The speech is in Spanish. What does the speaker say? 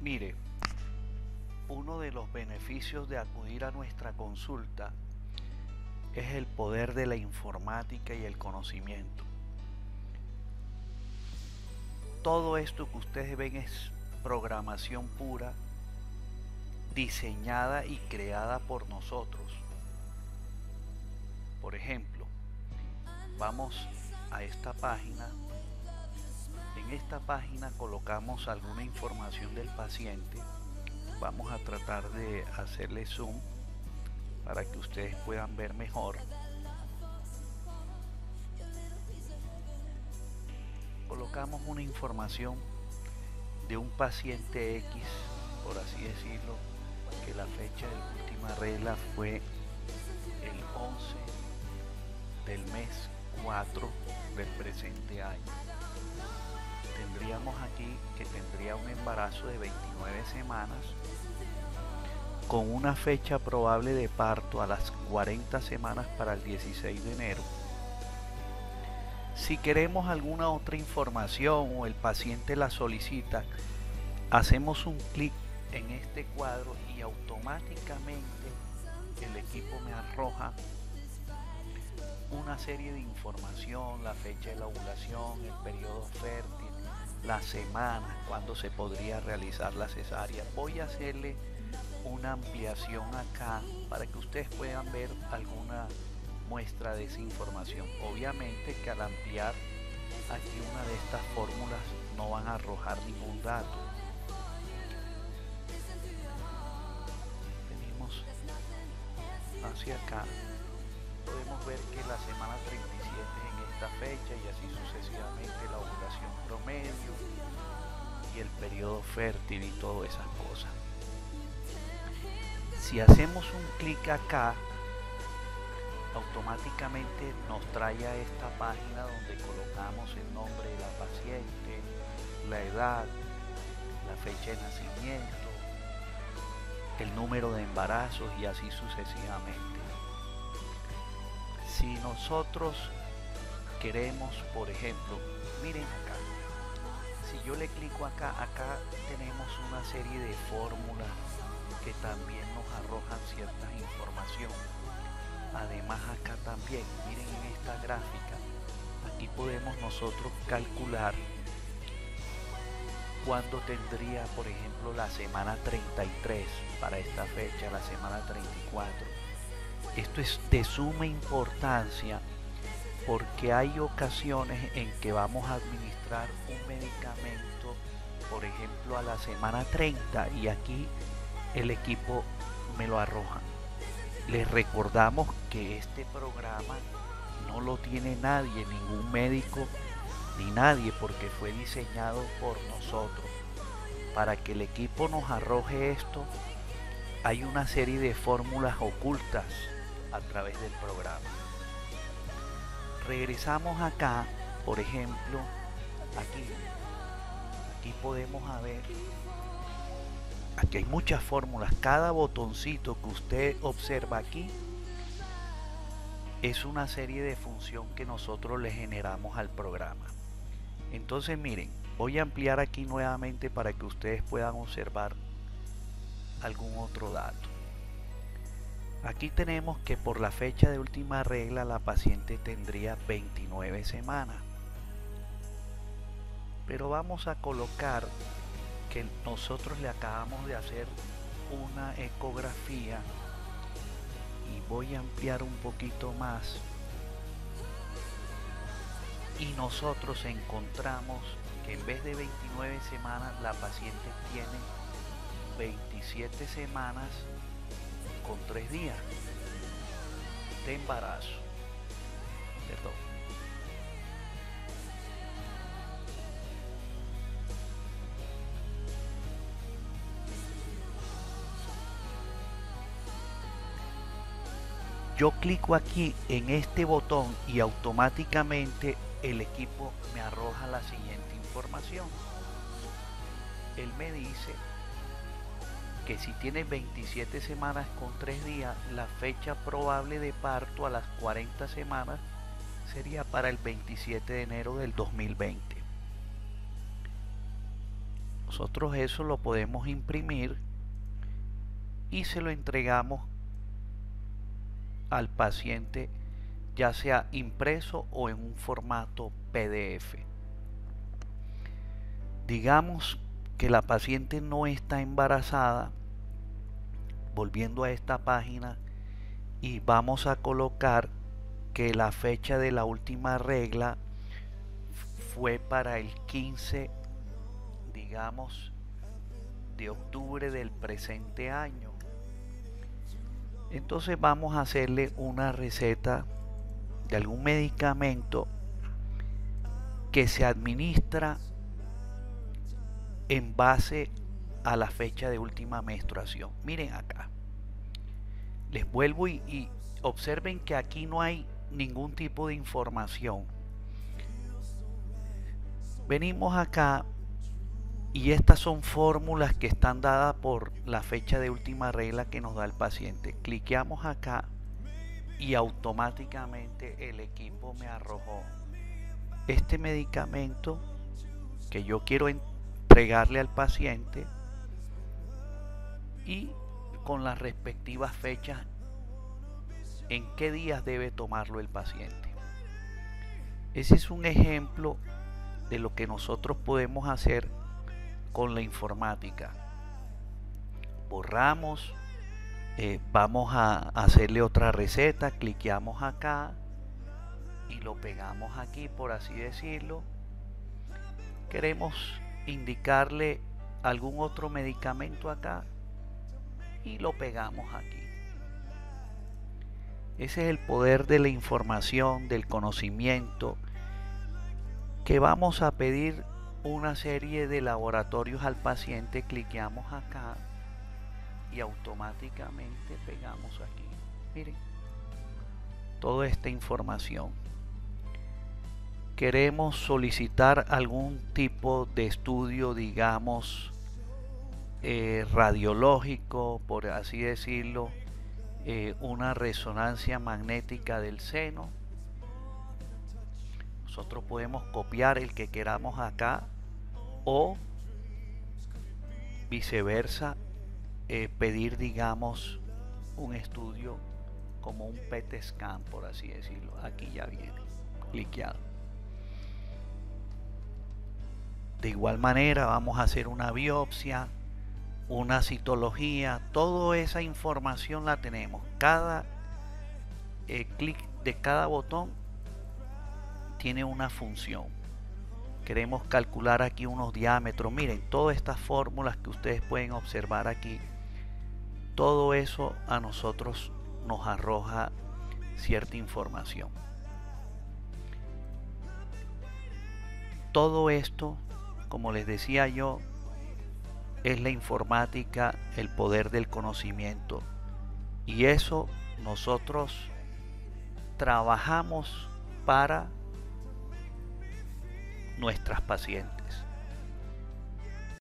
Mire, uno de los beneficios de acudir a nuestra consulta es el poder de la informática y el conocimiento. Todo esto que ustedes ven es programación pura, diseñada y creada por nosotros. Por ejemplo, vamos a esta página. En esta página colocamos alguna información del paciente. Vamos a tratar de hacerle zoom para que ustedes puedan ver mejor. Colocamos una información de un paciente X, por así decirlo, que la fecha de última regla fue el 11 del mes 4 del presente año. Tendríamos aquí que tendría un embarazo de 29 semanas con una fecha probable de parto a las 40 semanas para el 16 de enero. Si queremos alguna otra información o el paciente la solicita, hacemos un clic en este cuadro y automáticamente el equipo me arroja una serie de información, la fecha de la ovulación, el periodo fértil, la semana, cuando se podría realizar la cesárea. Voy a hacerle una ampliación acá para que ustedes puedan ver alguna muestra de esa información. Obviamente que al ampliar aquí una de estas fórmulas no van a arrojar ningún dato. Venimos hacia acá. Podemos ver que la semana 37 es en esta fecha y así sucesivamente la ovulación promedio y el periodo fértil y todas esas cosas. Si hacemos un clic acá automáticamente nos trae a esta página donde colocamos el nombre de la paciente la edad la fecha de nacimiento el número de embarazos y así sucesivamente si nosotros queremos por ejemplo miren acá si yo le clico acá acá tenemos una serie de fórmulas que también nos arrojan cierta información. Además acá también, miren en esta gráfica, aquí podemos nosotros calcular cuándo tendría, por ejemplo, la semana 33 para esta fecha, la semana 34. Esto es de suma importancia porque hay ocasiones en que vamos a administrar un medicamento, por ejemplo, a la semana 30 y aquí el equipo me lo arroja. Les recordamos que este programa no lo tiene nadie, ningún médico ni nadie, porque fue diseñado por nosotros. Para que el equipo nos arroje esto, hay una serie de fórmulas ocultas a través del programa. Regresamos acá, por ejemplo, aquí. Aquí podemos ver Aquí hay muchas fórmulas. Cada botoncito que usted observa aquí es una serie de función que nosotros le generamos al programa. Entonces miren, voy a ampliar aquí nuevamente para que ustedes puedan observar algún otro dato. Aquí tenemos que por la fecha de última regla la paciente tendría 29 semanas. Pero vamos a colocar que nosotros le acabamos de hacer una ecografía y voy a ampliar un poquito más y nosotros encontramos que en vez de 29 semanas la paciente tiene 27 semanas con 3 días de embarazo perdón yo clico aquí en este botón y automáticamente el equipo me arroja la siguiente información. Él me dice que si tiene 27 semanas con 3 días, la fecha probable de parto a las 40 semanas sería para el 27 de enero del 2020. nosotros eso lo podemos imprimir y se lo entregamos al paciente ya sea impreso o en un formato PDF. Digamos que la paciente no está embarazada, volviendo a esta página y vamos a colocar que la fecha de la última regla fue para el 15, digamos, de octubre del presente año. Entonces vamos a hacerle una receta de algún medicamento que se administra en base a la fecha de última menstruación. Miren acá. Les vuelvo y, observen que aquí no hay ningún tipo de información. Venimos acá y estas son fórmulas que están dadas por la fecha de última regla que nos da el paciente. Cliqueamos acá y automáticamente el equipo me arrojó este medicamento que yo quiero entregarle al paciente y con las respectivas fechas en qué días debe tomarlo el paciente. Ese es un ejemplo de lo que nosotros podemos hacer con la informática. Borramos, eh, vamos a hacerle otra receta, cliqueamos acá y lo pegamos aquí, por así decirlo. Queremos indicarle algún otro medicamento acá y lo pegamos aquí. Ese es el poder de la información, del conocimiento, que vamos a pedir una serie de laboratorios al paciente, cliqueamos acá y automáticamente pegamos aquí. Miren, toda esta información. Queremos solicitar algún tipo de estudio, digamos, eh, radiológico, por así decirlo, eh, una resonancia magnética del seno. Nosotros podemos copiar el que queramos acá o viceversa eh, pedir digamos un estudio como un PET scan por así decirlo. Aquí ya viene cliqueado de igual manera vamos a hacer una biopsia una citología, toda esa información la tenemos. Cada eh, clic de cada botón tiene una función. Queremos calcular aquí unos diámetros. Miren, todas estas fórmulas que ustedes pueden observar aquí, todo eso a nosotros nos arroja cierta información. Todo esto, como les decía yo, es la informática, el poder del conocimiento. Y eso nosotros trabajamos para nuestras pacientes.